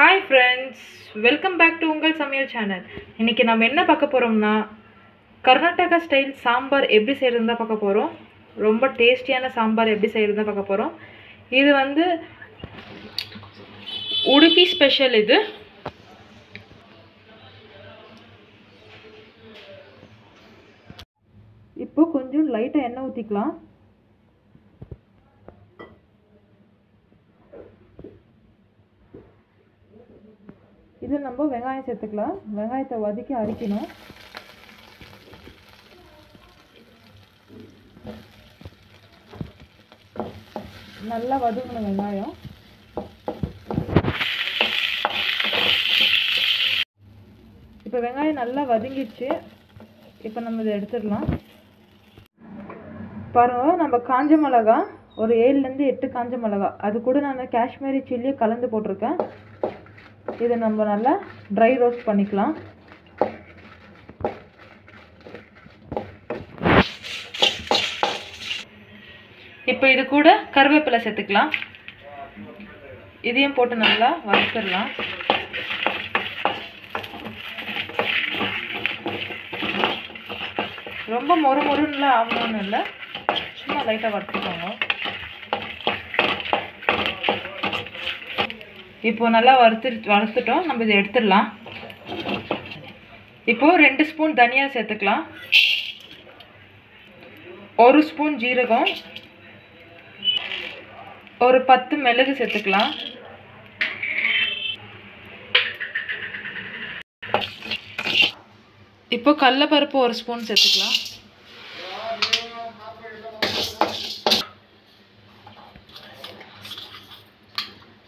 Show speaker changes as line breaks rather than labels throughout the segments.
Hi friends welcome back to உங்கள் சமையல் channel இன்றைக்கி நம்ம என்ன பார்க்க போகிறோம்னா கர்நாடகா ஸ்டைல் சாம்பார் எப்படி செய்கிறதுன்னு தான் பார்க்க போகிறோம் ரொம்ப டேஸ்டியான சாம்பார் எப்படி செய்கிறது பார்க்க போகிறோம் இது வந்து உடுப்பி ஸ்பெஷல் இது. இப்போ கொஞ்சம் லைட்டாக எண்ணெய் ஊற்றிக்கலாம் இது நம்ம வெங்காயம் சேர்த்துக்கலாம். வெங்காயத்தை வதக்கி அரிக்கணும். நல்லா வதங்கணும் வெங்காயம். இப்போ வெங்காயம் நல்லா வதங்கிடுச்சு. இப்போ நம்ம இதை எடுத்துடலாம். பாருங்கள் நம்ம காஞ்ச மிளகா ஒரு ஏழுலேருந்து எட்டு காஞ்ச மிளகா. அது கூட நான் காஷ்மீரி சில்லியை கலந்து போட்டிருக்கேன். இதை நம்ம நல்லா ட்ரை ரோஸ்ட் பண்ணிக்கலாம். இப்போ இது கூட கருவேப்பிலை சேர்த்துக்கலாம். இதையும் போட்டு நல்லா வறுத்துடலாம். ரொம்ப மொறு மொறுன்னுலாம் ஆகணும்னு இல்லை. சும்மா லைட்டாக வறுத்துக்கோங்க. இப்போது நல்லா வறுத்து வறுத்துட்டோம். நம்ம இதை எடுத்துடலாம். இப்போது ரெண்டு ஸ்பூன் தனியா சேர்த்துக்கலாம். ஒரு ஸ்பூன் ஜீரகம். ஒரு பத்து மிளகு சேர்த்துக்கலாம். இப்போ கடலப்பருப்பு ஒரு ஸ்பூன் சேர்த்துக்கலாம்.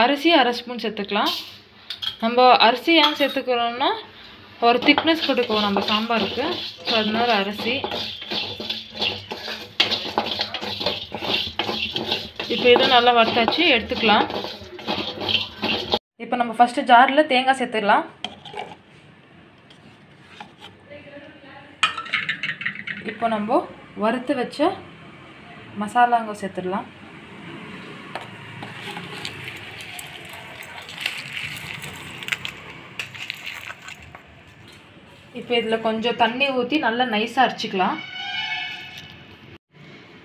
அரிசி அரை ஸ்பூன் சேர்த்துக்கலாம். நம்ம அரிசி ஏன் சேர்த்துக்கிறோம்னா ஒரு திக்னஸ் கொடுக்கும் நம்ம சாம்பாருக்கு. ஸோ அதனால அரிசி. இப்போ இதை நல்லா வறுத்தாச்சு எடுத்துக்கலாம். இப்போ நம்ம ஃபஸ்ட்டு ஜாரில் தேங்காய் சேர்த்துக்கலாம் இப்போ நம்ம வறுத்து வச்ச மசாலாங்க சேர்த்துடலாம். இப்போ இதில் கொஞ்சம் தண்ணி ஊற்றி நல்லா நைஸாக அரைச்சிக்கலாம்.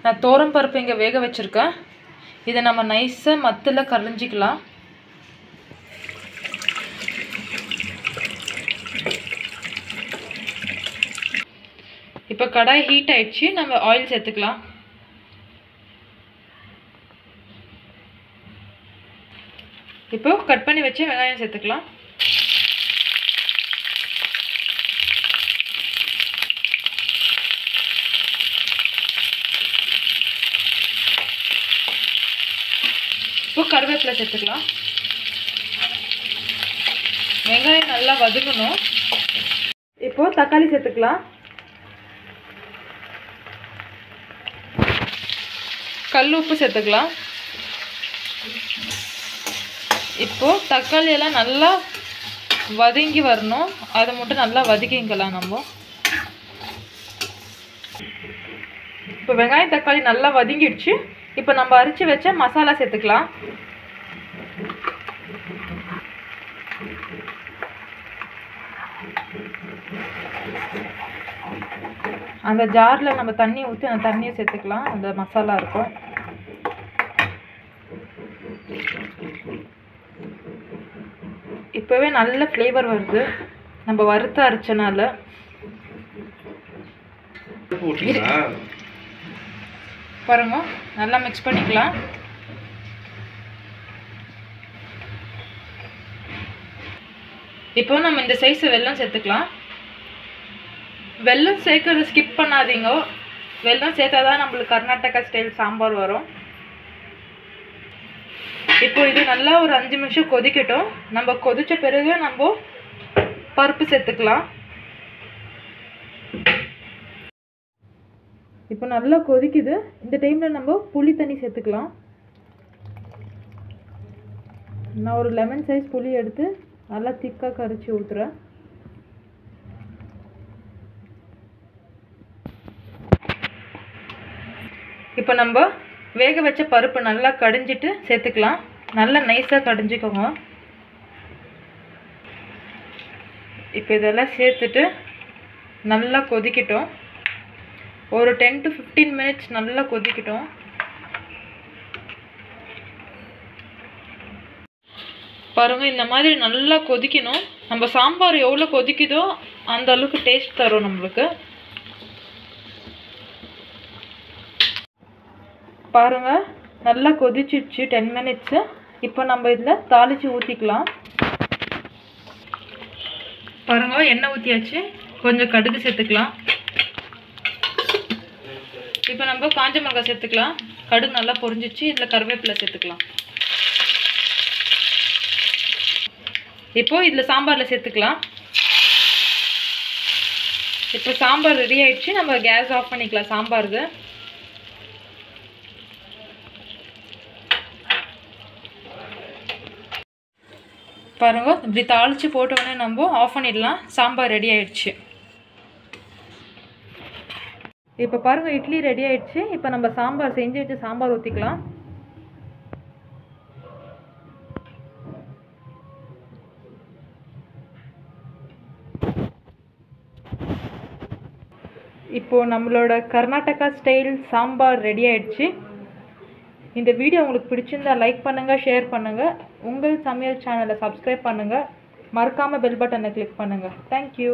நான் தோரம் பருப்பு இங்கே வேக வச்சுருக்கேன். இதை நம்ம நைஸாக மத்தில் கரைஞ்சிக்கலாம். இப்போ கடாய் ஹீட் ஆயிடுச்சு நம்ம ஆயில் சேர்த்துக்கலாம். இப்போ கட் பண்ணி வச்சு வெங்காயம் சேர்த்துக்கலாம். கருவேப்பிலை சேர்த்துக்கலாம். வெங்காயம் நல்லா வதங்கணும். இப்போ தக்காளி சேர்த்துக்கலாம். கல் உப்பு சேர்த்துக்கலாம். இப்போ தக்காளி எல்லாம் நல்லா வதங்கி வரணும். அதை மட்டும் நல்லா வதக்கிங்கலாம் நம்ம. இப்போ வெங்காயம் தக்காளி நல்லா வதங்கிடுச்சு. இப்போ நம்ம அரிச்சு வச்ச மசாலா சேர்த்துக்கலாம். அந்த ஜாரில் நம்ம தண்ணி ஊற்றி அந்த தண்ணியை சேர்த்துக்கலாம். அந்த மசாலா இருக்கும். இப்போவே நல்ல ஃப்ளேவர் வருது. நம்ம வறுத்த அரைச்சனால. பாருங்கள் நல்லா மிக்ஸ் பண்ணிக்கலாம். இப்போ நம்ம இந்த சைஸ் வெல்லம் சேர்த்துக்கலாம். வெல்லம் சேர்க்கறத ஸ்கிப் பண்ணாதீங்க. வெள்ளம் சேர்த்தா தான் நம்மளுக்கு கர்நாடகா ஸ்டைல் சாம்பார் வரும். இப்போ இது நல்லா ஒரு அஞ்சு நிமிஷம் கொதிக்கட்டும். நம்ம கொதித்த பிறகு நம்ம பருப்பு சேர்த்துக்கலாம். இப்போ நல்லா கொதிக்குது. இந்த டைமில் நம்ம புளி தண்ணி சேர்த்துக்கலாம். நான் ஒரு லெமன் சைஸ் புளி எடுத்து நல்லா திக்காக கரைச்சி ஊற்றுறேன் இப்போ நம்ம வேக வச்ச பருப்பு நல்லா கடிஞ்சிட்டு சேர்த்துக்கலாம். நல்லா நைஸாக கடிஞ்சிக்கோங்க. இப்போ இதெல்லாம் சேர்த்துட்டு நல்லா கொதிக்கட்டும். ஒரு டென் டு ஃபிஃப்டீன் மினிட்ஸ் நல்லா கொதிக்கட்டும். பாருங்கள் இந்த மாதிரி நல்லா கொதிக்கணும். நம்ம சாம்பார் எவ்வளோ கொதிக்குதோ அந்த அளவுக்கு டேஸ்ட் தரும் நம்மளுக்கு. பாருங்க நல்லா கொதிச்சிடுச்சு டென் மினிட்ஸு இப்போ நம்ம இதில் தாளித்து ஊற்றிக்கலாம் பாருங்க எண்ணெய் ஊற்றியாச்சு கொஞ்சம் கடுகு சேர்த்துக்கலாம். இப்போ நம்ம காஞ்ச மிளகாய் சேர்த்துக்கலாம். கடுகு நல்லா பொரிஞ்சிச்சு. இதில் கருவேப்பிலை சேர்த்துக்கலாம். இப்போது இதில் சாம்பாரில் சேர்த்துக்கலாம். இப்போ சாம்பார் ரெடி ஆயிடுச்சு. நம்ம கேஸ் ஆஃப் பண்ணிக்கலாம் சாம்பாருக்கு. பாருங்க இப்படி தாளித்து போட்டோடனே நம்ம ஆஃப் பண்ணிடலாம். சாம்பார் ரெடி ஆயிடுச்சு. இப்போ பாருங்கள் இட்லி ரெடி ஆயிடுச்சு. இப்போ நம்ம சாம்பார் செஞ்சு வச்சு சாம்பார் ஊற்றிக்கலாம் இப்போது நம்மளோட கர்நாடகா ஸ்டைல் சாம்பார் ரெடி ஆயிடுச்சு. இந்த வீடியோ உங்களுக்கு பிடிச்சிருந்தா லைக் பண்ணுங்கள் ஷேர் பண்ணுங்கள் உங்கள் சமையல் சேனலை சப்ஸ்கிரைப் பண்ணுங்கள் மறக்காமல் பெல் பட்டனை கிளிக் பண்ணுங்கள் thank you